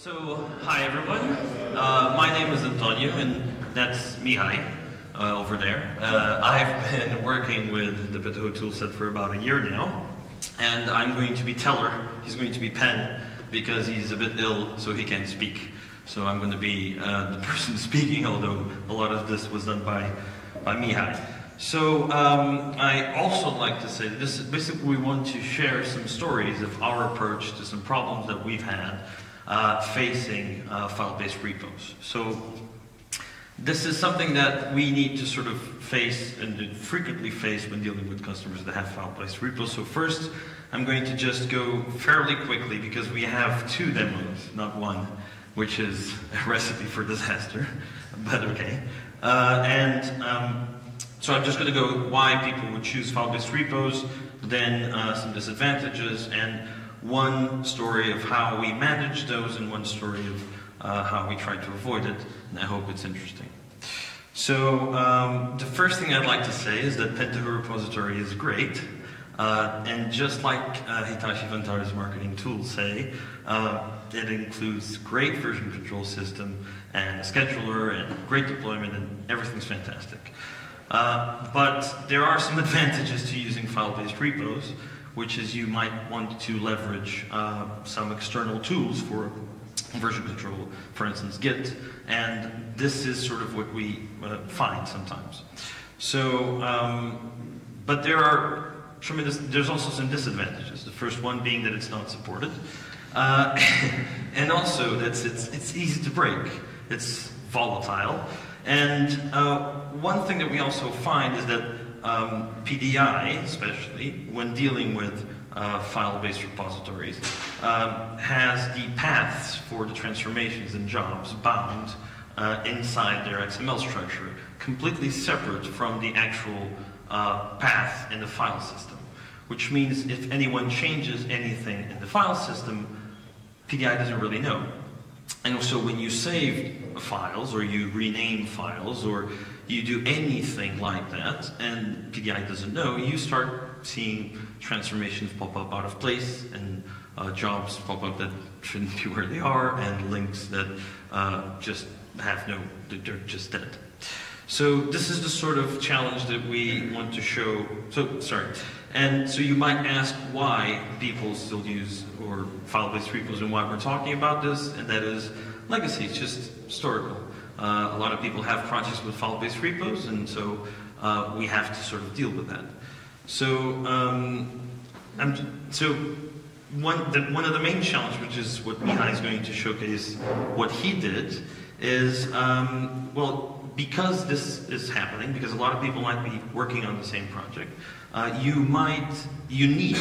So, hi everyone. Uh, my name is Antonio, and that's Mihai uh, over there. Uh, I've been working with the Pentaho toolset for about a year now, and I'm going to be Teller. He's going to be Penn because he's a bit ill, so he can't speak. So I'm going to be uh, the person speaking, although a lot of this was done by by Mihai. So um, I also like to say this basically we want to share some stories of our approach to some problems that we've had uh, facing uh, file-based repos. So this is something that we need to sort of face and frequently face when dealing with customers that have file-based repos. So first, I'm going to just go fairly quickly because we have two demos, not one, which is a recipe for disaster, but okay. Uh, and um, so I'm just going to go why people would choose file-based repos, then uh, some disadvantages, and one story of how we manage those, and one story of uh, how we try to avoid it, and I hope it's interesting. So um, the first thing I'd like to say is that Pentaho repository is great, uh, and just like uh, Hitachi Vantara's marketing tools say, uh, it includes great version control system and a scheduler and great deployment and everything's fantastic. Uh, but there are some advantages to using file-based repos, which is you might want to leverage uh, some external tools for version control, for instance Git, and this is sort of what we uh, find sometimes. So, um, but there are tremendous, there's also some disadvantages. The first one being that it's not supported, uh, and also that it's, it's easy to break. It's volatile, and uh, one thing that we also find is that um, PDI, especially, when dealing with uh, file-based repositories, um, has the paths for the transformations and jobs bound uh, inside their XML structure, completely separate from the actual uh, path in the file system. Which means if anyone changes anything in the file system, PDI doesn't really know. And so when you save files or you rename files or you do anything like that and PDI doesn't know, you start seeing transformations pop up out of place and uh, jobs pop up that shouldn't be where they are and links that uh, just have no, they're just dead. So this is the sort of challenge that we want to show, so sorry, and so you might ask why people still use or file-based repos and why we're talking about this, and that is legacy, it's just historical. Uh, a lot of people have projects with file-based repos, and so uh, we have to sort of deal with that. So, um, so one, the, one of the main challenges, which is what Mihai is going to showcase what he did, is, um, well, because this is happening, because a lot of people might be working on the same project, uh, you might, you need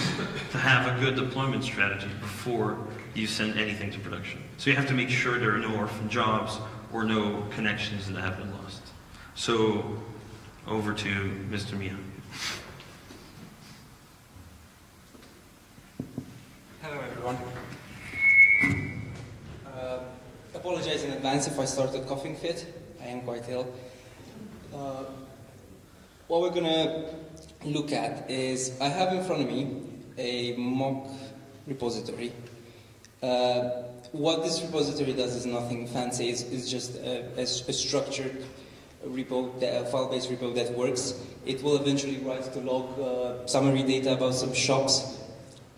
to have a good deployment strategy before you send anything to production. So you have to make sure there are no orphan jobs or no connections that have been lost. So over to Mr. Mihai. Hello everyone. Uh, apologize in advance if I start a coughing fit. I am quite ill. Uh, what we're gonna look at is, I have in front of me a mock repository. Uh, what this repository does is nothing fancy, it's, it's just a, a, a, structured repo, a file-based repo that works. It will eventually write to log uh, summary data about some shops,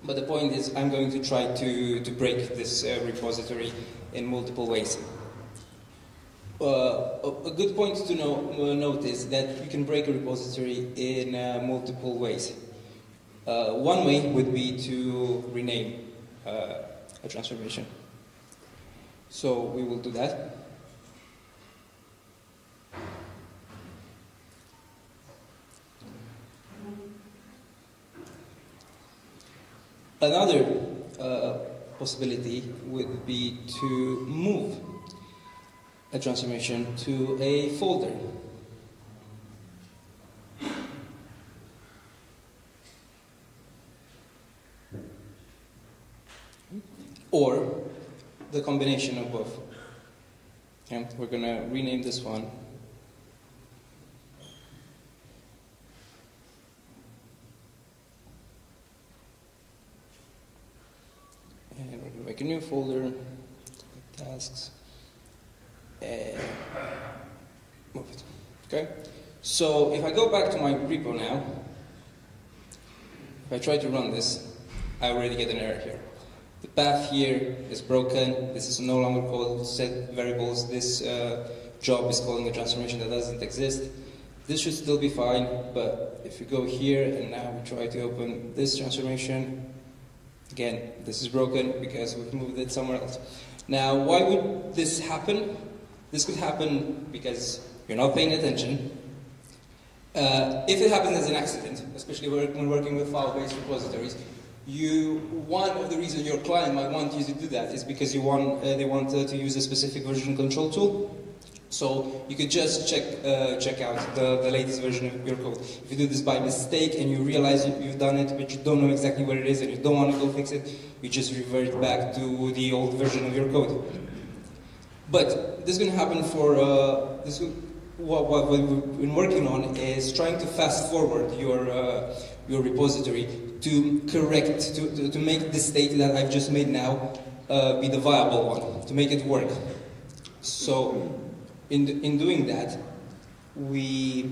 but the point is I'm going to try to, to break this uh, repository in multiple ways. Uh, a good point to know, uh, note is that you can break a repository in uh, multiple ways. Uh, one way would be to rename a transformation. So we will do that. Another uh, possibility would be to move a transformation to a folder. Or the combination of both. Okay, we're going to rename this one. And we're going to make a new folder. tasks, and move it. Okay? So if I go back to my repo now, if I try to run this, I already get an error here. The path here is broken. This is no longer called set variables. This uh, job is calling a transformation that doesn't exist. This should still be fine, but if we go here and now we try to open this transformation, again, this is broken because we've moved it somewhere else. Now, why would this happen? This could happen because you're not paying attention. Uh, if it happens as an accident, especially when working with file-based repositories, you one of the reasons your client might want you to do that is because you want uh, they want uh, to use a specific version control tool. So you could just check uh, check out the, the latest version of your code. If you do this by mistake and you realize you've done it, but you don't know exactly where it is and you don't want to go fix it, you just revert back to the old version of your code. But this is going to happen for uh, this. What, what, we've been working on is trying to fast forward your uh, your repository to correct to, to, to, make the state that I've just made now uh, be the viable one to make it work. So in, in doing that, we,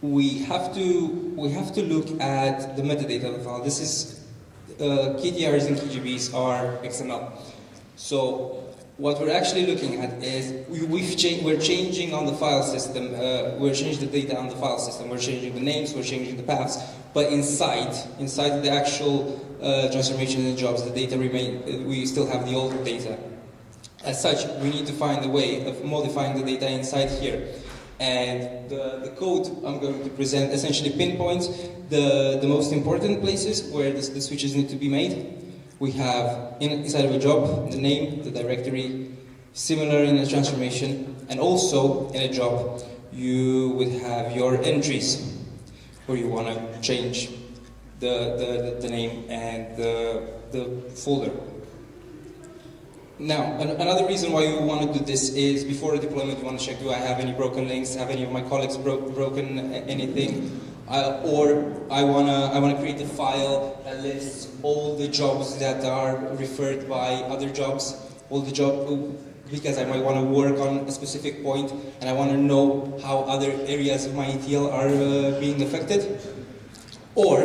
we, have to, we have to look at the metadata of the file. This is, uh, KTRs and KJBs are XML. So what we're actually looking at is we, have cha we're changing on the file system, uh, we're changing the data on the file system, we're changing the names, we're changing the paths, but inside, inside the actual uh, transformation and jobs, the data remain, we still have the old data. As such, we need to find a way of modifying the data inside here. And the, the code I'm going to present essentially pinpoints the, the most important places where the, the switches need to be made. We have inside of a job the name, the directory, similar in a transformation, and also in a job you would have your entries where you want to change the, the, the, name and the, the folder. Now, an another reason why you want to do this is before a deployment you want to check do I have any broken links, have any of my colleagues bro broken uh, anything, uh, or I want to I wanna create a file that lists all the jobs that are referred by other jobs, all the job because I might want to work on a specific point and I want to know how other areas of my ETL are uh, being affected. Or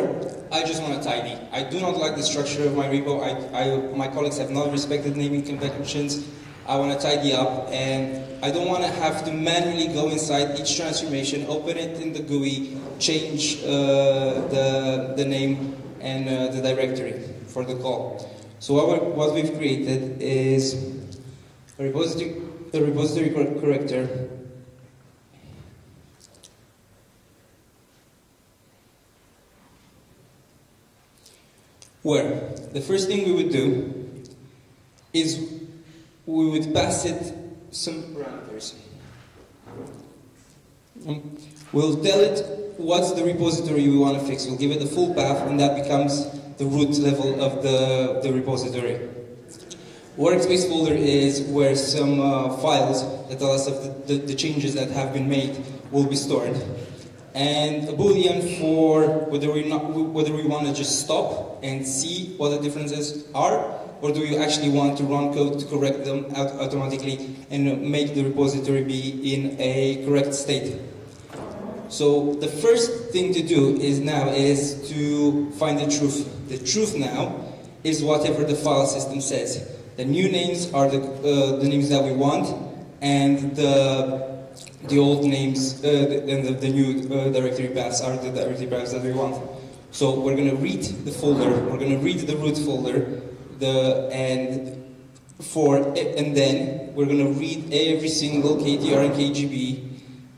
I just want to tidy. I do not like the structure of my repo. I, I, my colleagues have not respected naming conventions. I want to tidy up, and I don't want to have to manually go inside each transformation, open it in the GUI, change uh, the, the name and uh, the directory for the call. So what, what we've created is a repository, a repository corrector where the first thing we would do is we would pass it some parameters. Um, we'll tell it what's the repository we want to fix. We'll give it the full path, and that becomes the root level of the, the repository. Workspace folder is where some uh, files that tell us of the, the, the changes that have been made will be stored and a boolean for whether we not, whether we want to just stop and see what the differences are, or do you actually want to run code to correct them automatically and make the repository be in a correct state. So the first thing to do is now is to find the truth. The truth now is whatever the file system says. The new names are the, uh, the names that we want, and the the old names uh, and the, the, new uh, directory paths are the directory paths that we want. So we're going to read the folder, we're going to read the root folder, the and for and then we're going to read every single KTR and KJB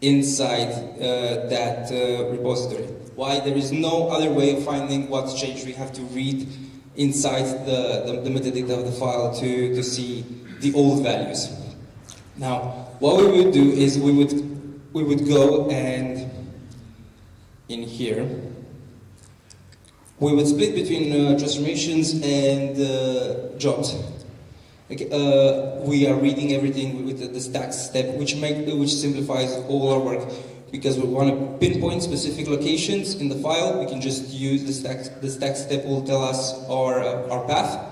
inside uh, that uh, repository. Why? There is no other way of finding what's changed. We have to read inside the, the, the metadata of the file to, to see the old values. Now, what we would do is we would, we would go and in here, we would split between uh, transformations and uh, jobs. Okay, uh, we are reading everything with the, StAX step, which make which simplifies all our work. Because we want to pinpoint specific locations in the file, we can just use the StAX. The StAX step will tell us our uh, our path,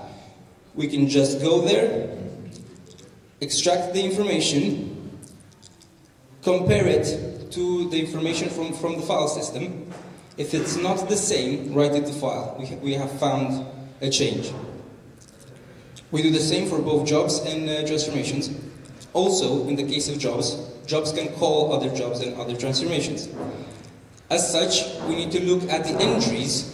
we can just go there, extract the information, compare it to the information from, from the file system. If it's not the same, write it to file. We, we have found a change. We do the same for both jobs and uh, transformations. Also, in the case of jobs, jobs can call other jobs and other transformations. As such, we need to look at the entries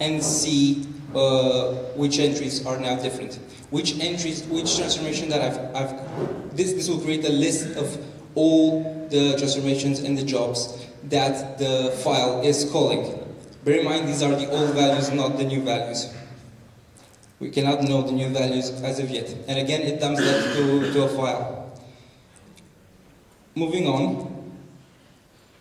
and see uh, which entries are now different. Which entries, which transformation that I've, I've this, this will create a list of all the transformations and the jobs that the file is calling. Bear in mind, these are the old values, not the new values. We cannot know the new values as of yet. And again, it dumps that to, to a file. Moving on,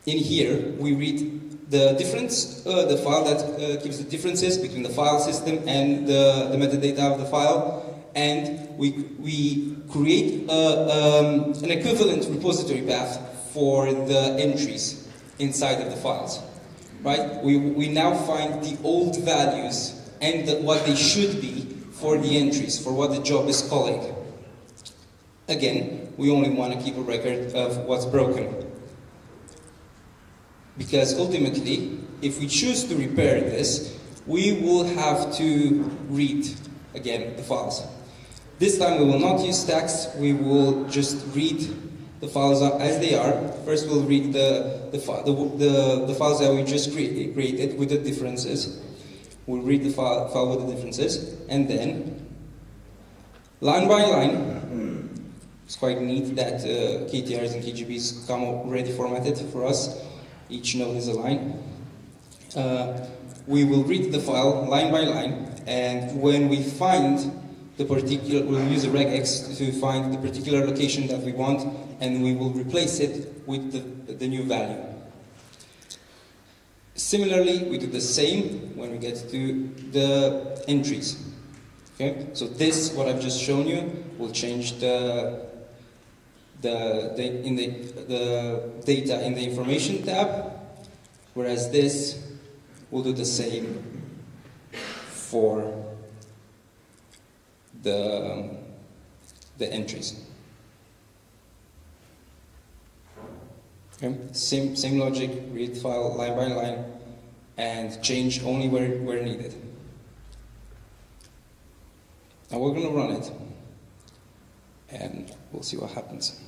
in here, we read the difference, uh, the file that uh, keeps the differences between the file system and the, the metadata of the file, and we, we create a, um, an equivalent repository path for the entries inside of the files. Right? We, we now find the old values and the, what they should be for the entries, for what the job is calling. Again, we only want to keep a record of what's broken. Because ultimately, if we choose to repair this, we will have to read again the files. This time we will not use stacks, we will just read the files are as they are. First we'll read the, the, the, the, the files that we just created with the differences. We'll read the file, file with the differences, and then, line by line, it's quite neat that uh, KTRs and KJBs come already formatted for us. Each node is a line. Uh, we will read the file line by line, and when we find the particular, we'll use regex to find the particular location that we want, and we will replace it with the, the new value. Similarly, we do the same when we get to the entries. Okay, so this, what I've just shown you, will change the the, the, in the, the data in the information tab, whereas this will do the same for the, um, the entries. Okay? Same, same logic, read file line by line, and change only where, where needed. Now we're going to run it, and we'll see what happens.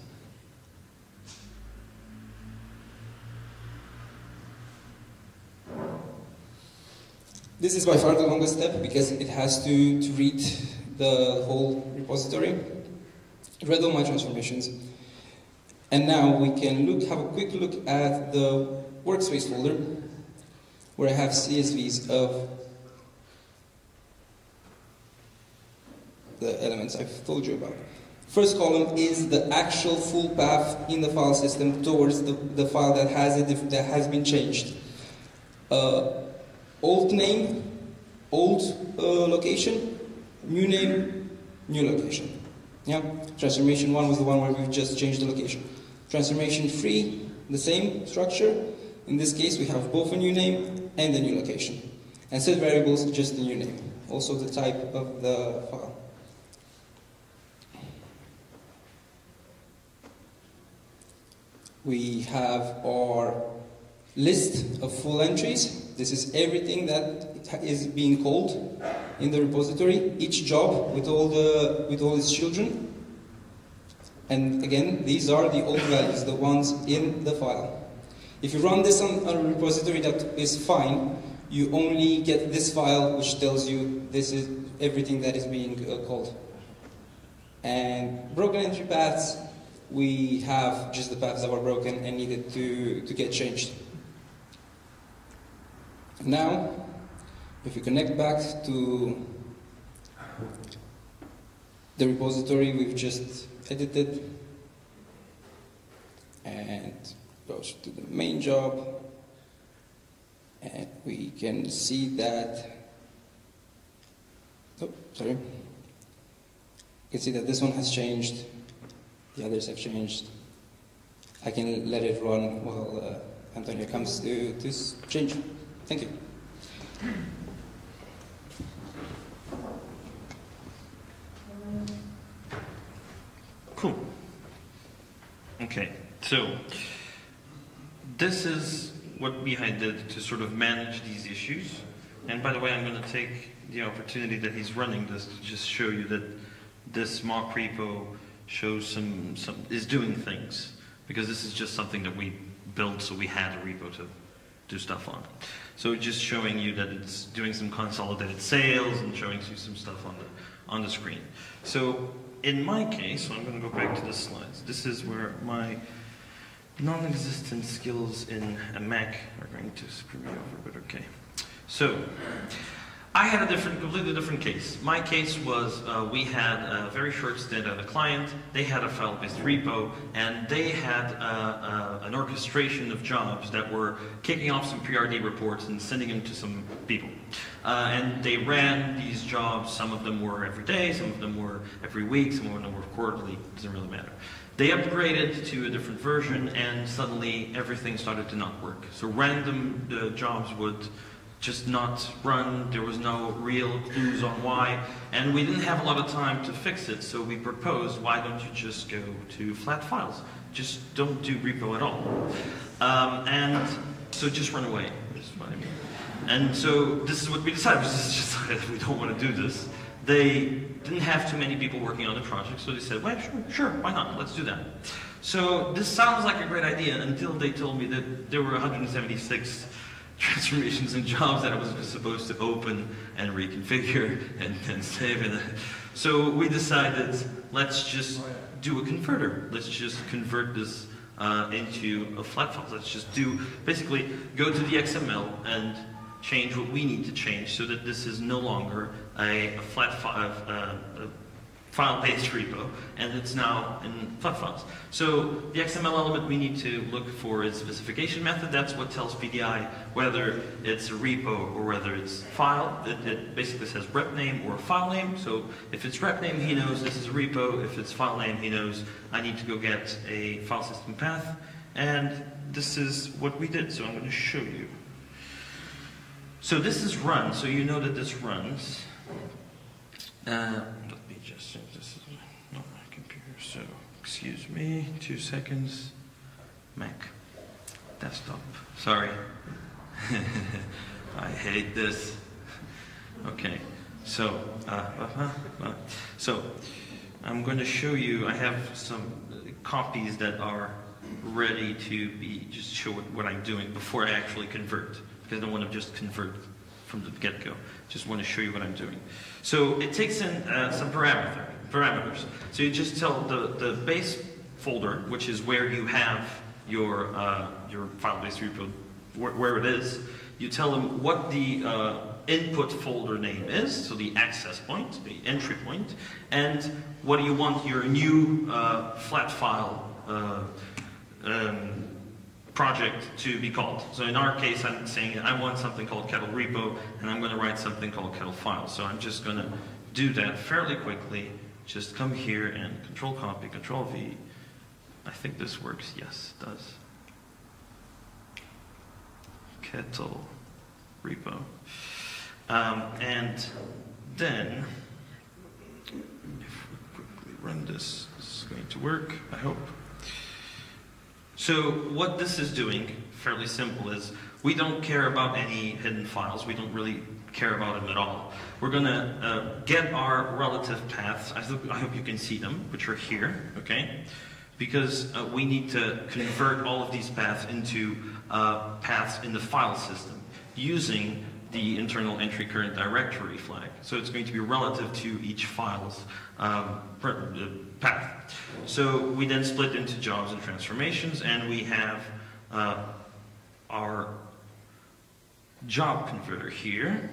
This is by far the longest step because it has to, to read the whole repository. Read all my transformations. And now we can look, have a quick look at the workspace folder where I have CSVs of the elements I've told you about. First column is the actual full path in the file system towards the, the file that has, that has been changed. Uh, old name, old uh, location, new name, new location. Yeah, transformation one was the one where we just changed the location. Transformation three, the same structure. In this case, we have both a new name and a new location. And set variables, just the new name. Also the type of the file. We have our list of full entries. This is everything that is being called in the repository, each job with all, the, with all its children. And again, these are the old values, the ones in the file. If you run this on a repository that is fine, you only get this file which tells you this is everything that is being uh, called. And broken entry paths, we have just the paths that were broken and needed to, to get changed. Now, if we connect back to the repository we've just edited and goes to the main job and we can see that oh sorry. You can see that this one has changed. The others have changed. I can let it run while uh, Antonio comes to, to change. Thank you. So this is what Mihai did to sort of manage these issues. And by the way, I'm going to take the opportunity that he's running this to just show you that this mock repo shows some, some is doing things because this is just something that we built so we had a repo to do stuff on. So just showing you that it's doing some consolidated sales and showing you some stuff on the on the screen. So in my case, so I'm going to go back to the slides. This is where my non-existent skills in a Mac are going to screw me over, but okay. So I had a different, completely different case. My case was uh, we had a very short stint at a client. They had a file-based repo, and they had uh, uh, an orchestration of jobs that were kicking off some PRD reports and sending them to some people. Uh, and they ran these jobs. Some of them were every day, some of them were every week, some of them were quarterly. Doesn't really matter. They upgraded to a different version, and suddenly everything started to not work. So random uh, jobs would just not run. There was no real clues on why. And we didn't have a lot of time to fix it, so we proposed, why don't you just go to flat files? Just don't do repo at all. Um, and so just run away, is what I mean. And so this is what we decided, is just we don't want to do this. They didn't have too many people working on the project, so they said, well, sure, sure, why not, let's do that. So this sounds like a great idea until they told me that there were 176 transformations and jobs that I was supposed to open and reconfigure and, and save it. So we decided, let's just do a converter. Let's just convert this uh, into a flat file. Let's just do, basically, go to the XML and change what we need to change so that this is no longer a, a flat file, uh, file-based repo, and it's now in flat files. So the XML element we need to look for is specification method. That's what tells PDI whether it's a repo or whether it's file. It, it, basically says rep name or file name. So if it's rep name, he knows this is a repo. If it's file name, he knows I need to go get a file system path. And this is what we did, so I'm going to show you. So this is run, so you know that this runs. Uh, let me just, this is not my computer, so Excuse me, two seconds. Mac, desktop. Sorry. I hate this. Okay, so, uh, uh, uh, so I'm going to show you, I have some copies that are ready to be, just show what, what I'm doing before I actually convert, because I don't want to just convert from the get-go. Just want to show you what I'm doing. So it takes in uh, some parameter, parameters. So you just tell the, the base folder, which is where you have your, uh, your file-based repo, where, where, it is. You tell them what the uh, input folder name is, so the access point, the entry point, and what do you want your new uh, flat file uh, um, project to be called. So in our case, I'm saying I want something called kettle repo, and I'm going to write something called kettle file. So I'm just going to do that fairly quickly. Just come here and control copy, control V. I think this works. Yes, it does. Kettle repo. Um, and then, if we quickly run this, this is going to work, I hope. So what this is doing, fairly simple, is we don't care about any hidden files. We don't really care about them at all. We're going to uh, get our relative paths. I, I, hope you can see them, which are here, okay? Because uh, we need to convert all of these paths into uh, paths in the file system using the internal entry current directory flag. So it's going to be relative to each file's um, uh, path. So we then split into jobs and transformations, and we have uh, our job converter here,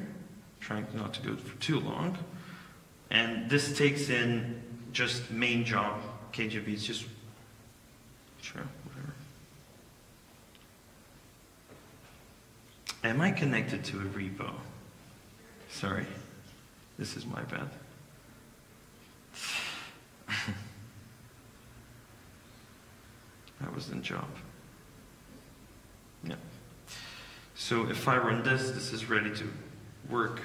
trying not to go for too long. And this takes in just main job KJB. It's just, sure, whatever. Am I connected to a repo? Sorry, this is my bad. that was the job. Yeah. So if I run this, this is ready to work.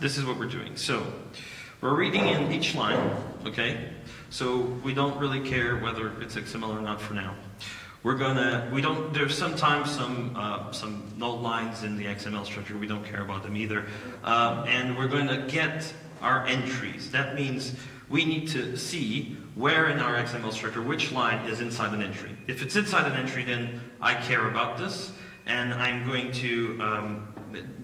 This is what we're doing. So we're reading in each line okay? So we don't really care whether it's XML or not for now. We're gonna, we don't, there's sometimes some, uh, some null lines in the XML structure, we don't care about them either. Uh, and we're going to get our entries. That means we need to see where in our XML structure, which line is inside an entry. If it's inside an entry, then I care about this, and I'm going to, um,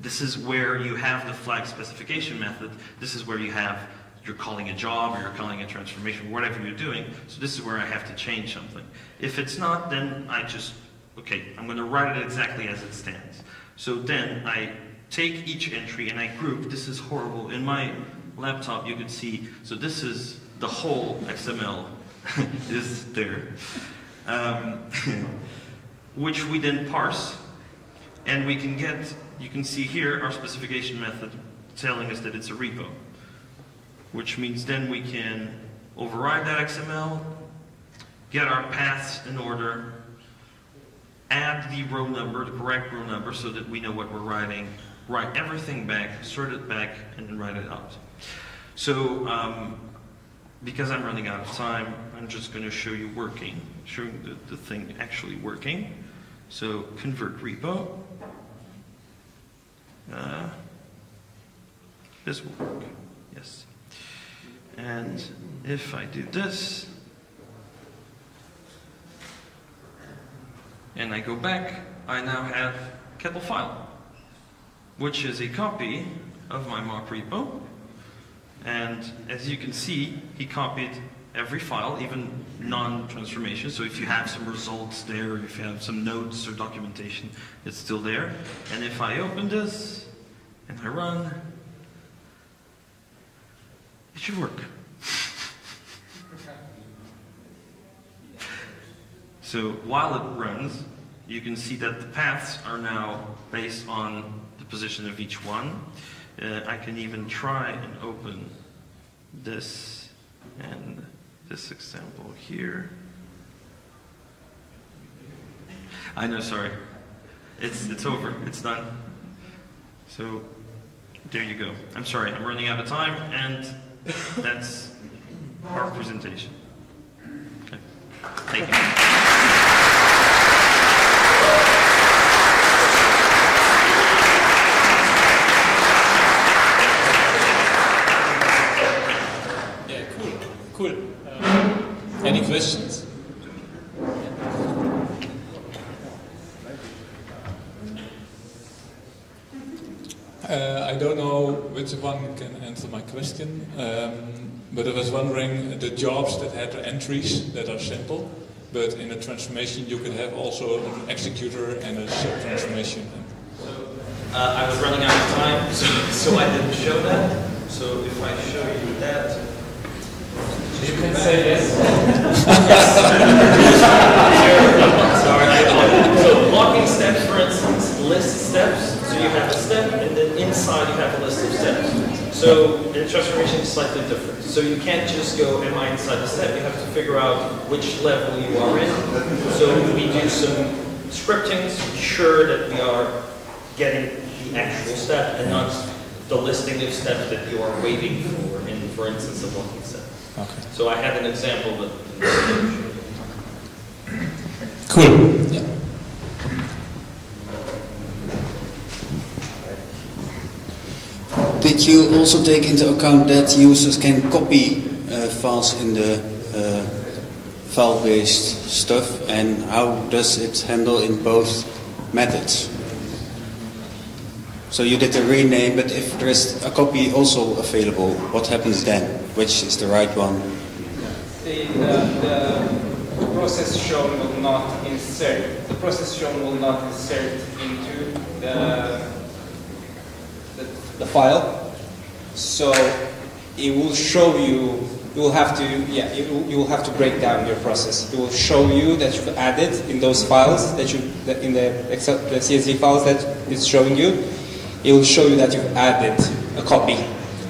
this is where you have the flag specification method. This is where you have, you're calling a job, or you're calling a transformation, whatever you're doing. So this is where I have to change something. If it's not, then I just, okay, I'm going to write it exactly as it stands. So then I take each entry and I group, this is horrible. In my laptop you can see, so this is the whole XML is there. Um, which we then parse and we can get, you can see here our specification method telling us that it's a repo. Which means then we can override that XML, get our paths in order, add the row number, the correct row number, so that we know what we're writing, write everything back, sort it back, and then write it out. So, um, because I'm running out of time, I'm just going to show you working, showing the, the thing actually working. So, convert repo. Uh, this will work, yes. And if I do this, and I go back, I now have kettle file, which is a copy of my mock repo. And as you can see, he copied every file, even non-transformation. So if you have some results there, if you have some notes or documentation, it's still there. And if I open this and I run, it should work. So while it runs, you can see that the paths are now based on the position of each one. Uh, I can even try and open this and this example here. I know, sorry. It's, it's over. It's done. So there you go. I'm sorry, I'm running out of time, and that's our presentation. Okay. Thank you. Yeah, cool. Cool. Um, any questions? Uh, I don't know which one can answer my question, um, but I was wondering the jobs that had the entries that are simple, but in a transformation you could have also an executor and a sub-transformation. Uh, I was running out of time, so, so I didn't show that. So if I show you that, You can say yes. Sorry. So blocking steps, for instance, list steps. So you have a step, and then inside you have a list of steps. So in transformation is slightly different. So you can't just go, am I inside the step? You have to figure out which level you are in. So we do some scripting to ensure that we are getting the actual step and not the listing of steps that you are waiting for in, for instance, a blocking step. Okay. So I had an example that Cool. Yeah. You also take into account that users can copy uh, files in the uh, file-based stuff, and how does it handle in both methods? So you did a rename, but if there is a copy also available, what happens then? Which is the right one? the, the, the process shown will not insert. The process shown will not insert into the, the, the file. So it will show you. You will have to, yeah, will, you will have to break down your process. It will show you that you've added in those files that you, that in the Excel, the CSV files that it's showing you. It will show you that you've added a copy.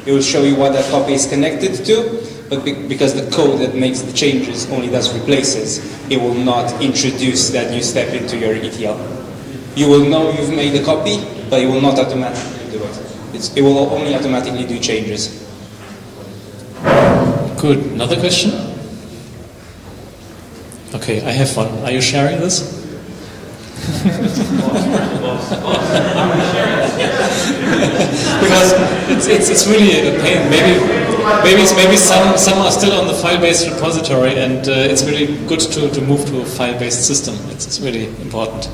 It will show you what that copy is connected to, but be- because the code that makes the changes only does replaces, it will not introduce that new step into your ETL. You will know you've made a copy, but it will not automatically do it. It's, it will only automatically do changes. Good. Another question? Okay, I have one. Are you sharing this? because it's, it's, it's really a pain. Maybe maybe maybe some some are still on the file-based repository, and uh, it's really good to, to move to a file-based system. It's, it's really important.